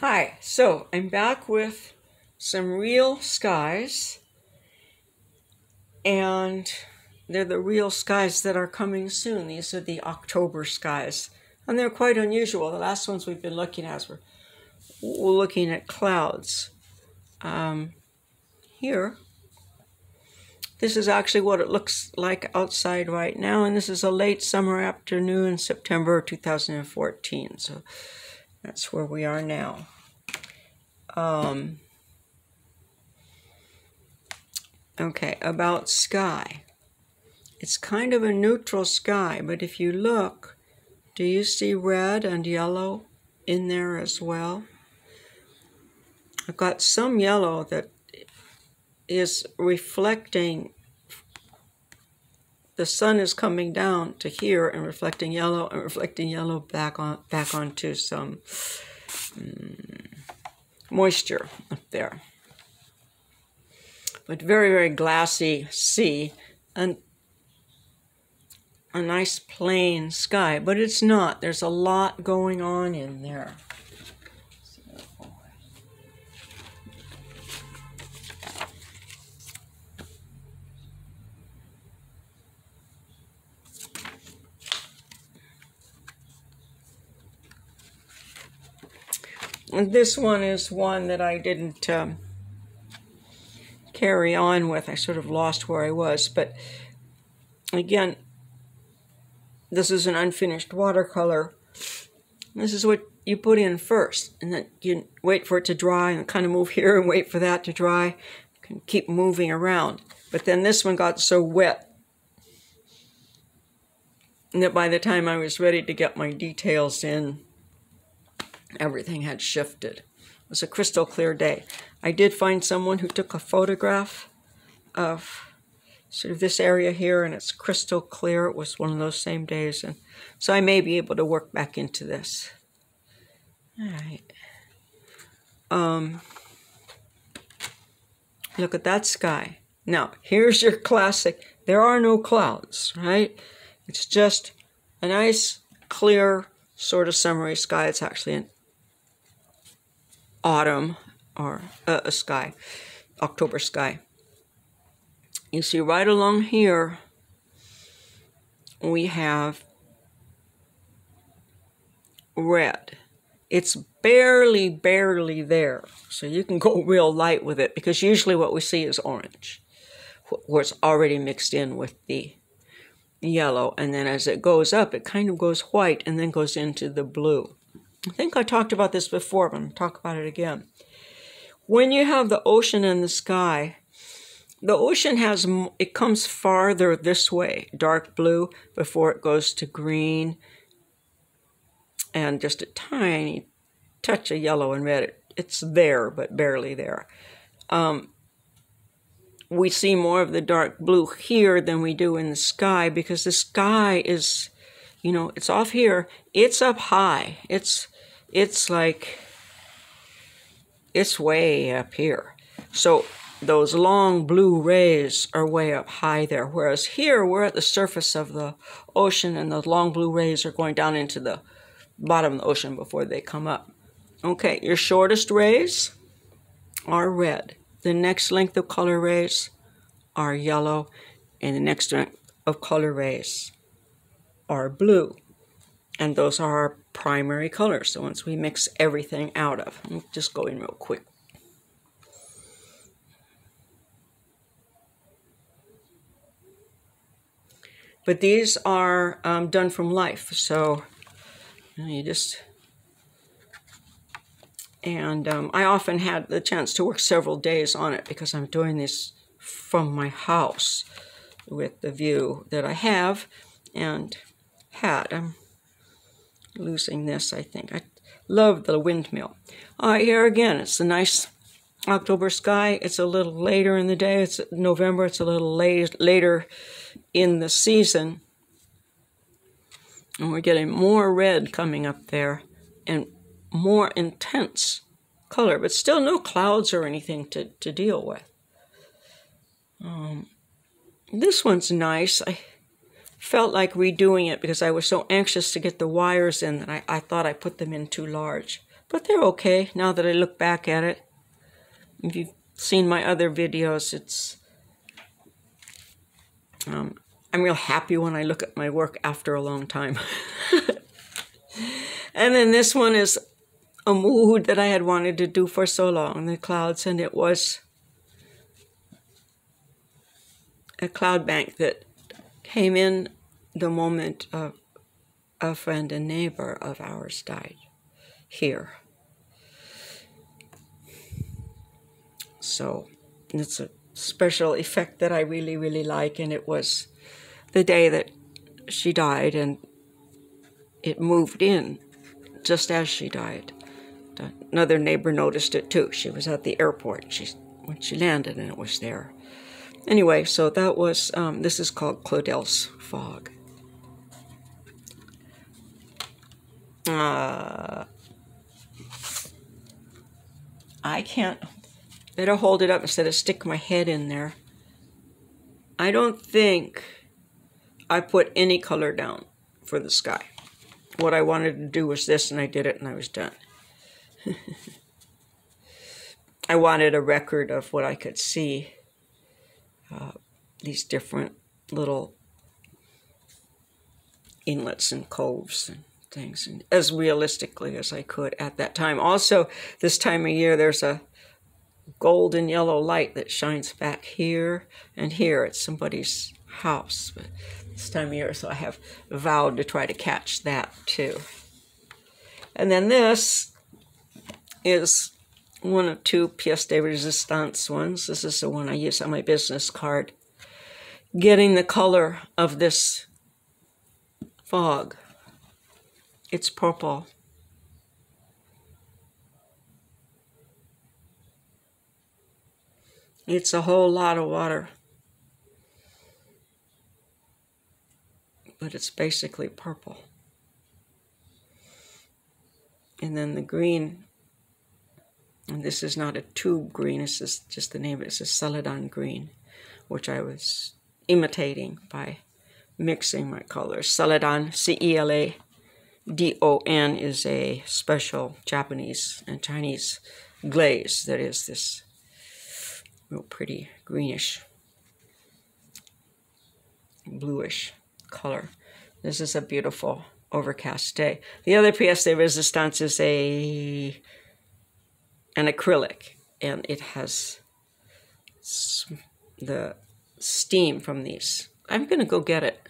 Hi, so I'm back with some real skies, and they're the real skies that are coming soon. These are the October skies, and they're quite unusual. The last ones we've been looking at were looking at clouds. Um, here, this is actually what it looks like outside right now, and this is a late summer afternoon, in September 2014. So that's where we are now. Um, okay, about sky. It's kind of a neutral sky, but if you look, do you see red and yellow in there as well? I've got some yellow that is reflecting the sun is coming down to here and reflecting yellow and reflecting yellow back on back onto some um, moisture up there. But very very glassy sea and a nice plain sky, but it's not. There's a lot going on in there. This one is one that I didn't um, carry on with. I sort of lost where I was. But again, this is an unfinished watercolor. This is what you put in first. And then you wait for it to dry and kind of move here and wait for that to dry. You can keep moving around. But then this one got so wet that by the time I was ready to get my details in, everything had shifted. It was a crystal clear day. I did find someone who took a photograph of sort of this area here and it's crystal clear. It was one of those same days. And so I may be able to work back into this. All right. Um, look at that sky. Now, here's your classic. There are no clouds, right? It's just a nice, clear, sort of summery sky. It's actually an autumn or uh, a sky, October sky. You see right along here, we have red. It's barely, barely there. So you can go real light with it because usually what we see is orange, where it's already mixed in with the yellow. And then as it goes up, it kind of goes white and then goes into the blue. I think I talked about this before, but to talk about it again. When you have the ocean and the sky, the ocean has, it comes farther this way, dark blue, before it goes to green, and just a tiny touch of yellow and red. It, It's there, but barely there. Um, we see more of the dark blue here than we do in the sky because the sky is, you know, it's off here. It's up high. It's it's like it's way up here. So those long blue rays are way up high there, whereas here we're at the surface of the ocean and the long blue rays are going down into the bottom of the ocean before they come up. Okay, your shortest rays are red. The next length of color rays are yellow, and the next length of color rays are blue. And those are our primary colors, the ones we mix everything out of. Just going real quick. But these are um, done from life, so you just and um, I often had the chance to work several days on it because I'm doing this from my house with the view that I have and had. I'm losing this, I think. I love the windmill. All right, here again, it's a nice October sky. It's a little later in the day. It's November. It's a little late, later in the season. And we're getting more red coming up there and more intense color, but still no clouds or anything to, to deal with. Um, this one's nice. I felt like redoing it because I was so anxious to get the wires in that I, I thought I put them in too large. but they're okay now that I look back at it. If you've seen my other videos, it's um, I'm real happy when I look at my work after a long time. and then this one is a mood that I had wanted to do for so long, the clouds, and it was a cloud bank that came in the moment of a friend and neighbor of ours died here. So it's a special effect that I really, really like, and it was the day that she died, and it moved in just as she died. Another neighbor noticed it too. She was at the airport she, when she landed, and it was there. Anyway, so that was, um, this is called Claudel's Fog. Uh, I can't, better hold it up instead of stick my head in there. I don't think I put any color down for the sky. What I wanted to do was this, and I did it, and I was done. I wanted a record of what I could see uh, these different little inlets and coves and things and as realistically as I could at that time. Also, this time of year, there's a golden yellow light that shines back here and here at somebody's house but this time of year, so I have vowed to try to catch that too. And then this is one of two pièce de resistance ones. This is the one I use on my business card. Getting the color of this fog. It's purple. It's a whole lot of water. But it's basically purple. And then the green and this is not a tube green, this is just the name, it's a celadon green, which I was imitating by mixing my colors. Celadon, C-E-L-A-D-O-N is a special Japanese and Chinese glaze that is this real pretty greenish, bluish color. This is a beautiful overcast day. The other pièce de resistance is a an acrylic, and it has the steam from these. I'm going to go get it